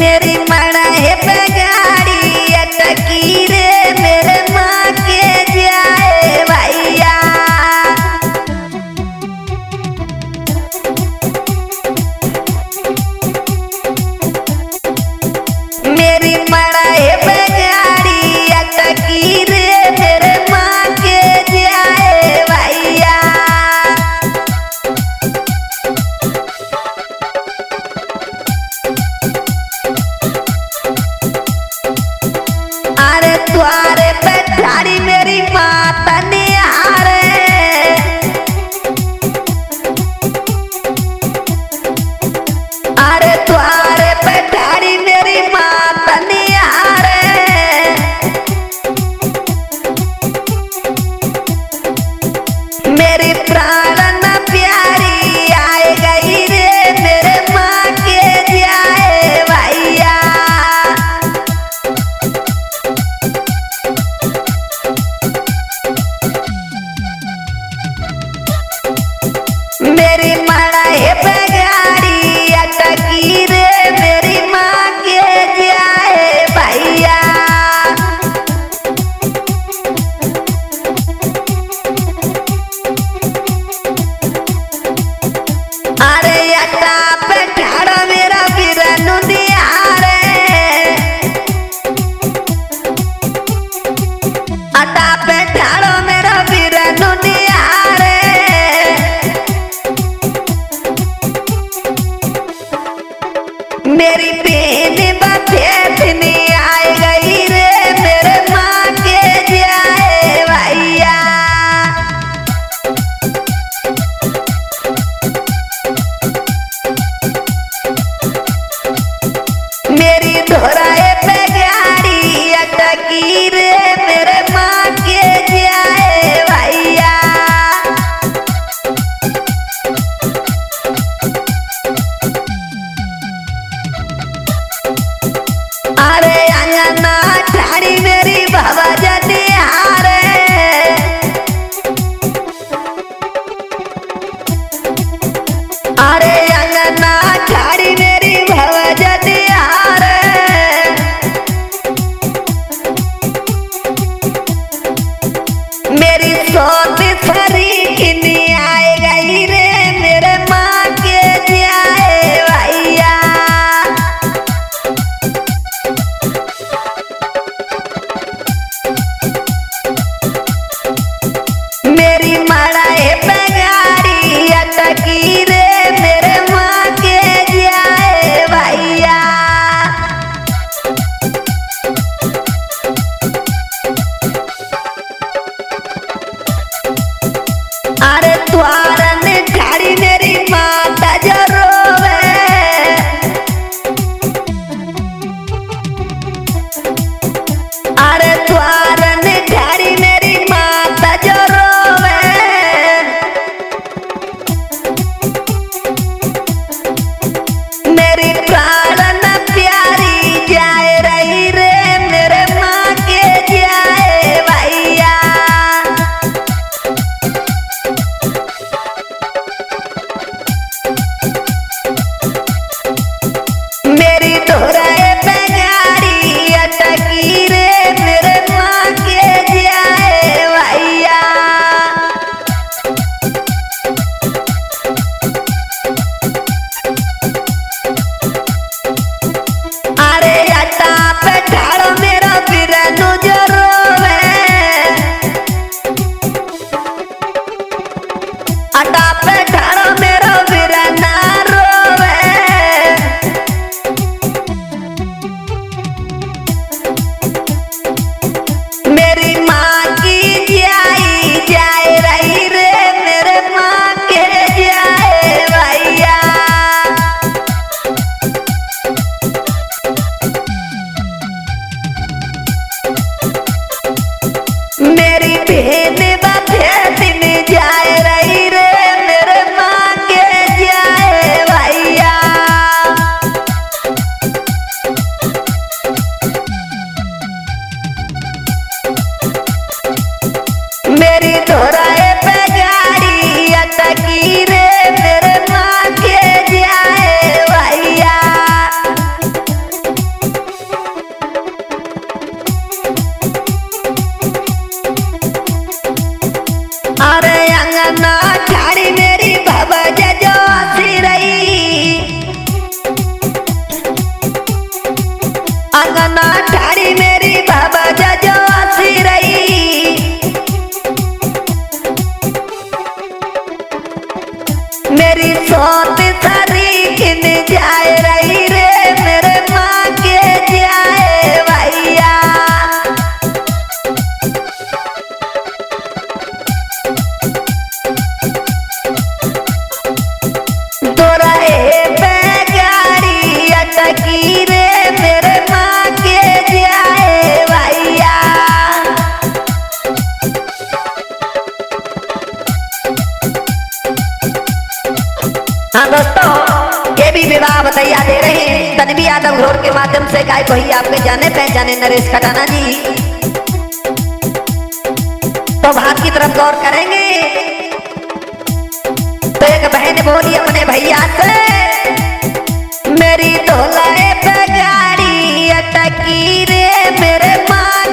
मेरी मना है बगाड़ी अटकी रे मेरे बाबा जा द्वार द्वार। छाड़ी मेरी बाबा जजो रही। अंगना छाड़ी मेरी हाँ दोस्तों, ये भी विवाह बतैया दे रहे हैं। तनवी यादव घोर के माध्यम से गाय को ही आपके जाने पहचाने नरेश खटाना जी। तो भात की तरफ़ गौर करेंगे। तो एक बहन बोली अपने भैया से, मेरी ढोलाए पे गाड़ी अटकी रे, मेरे माँ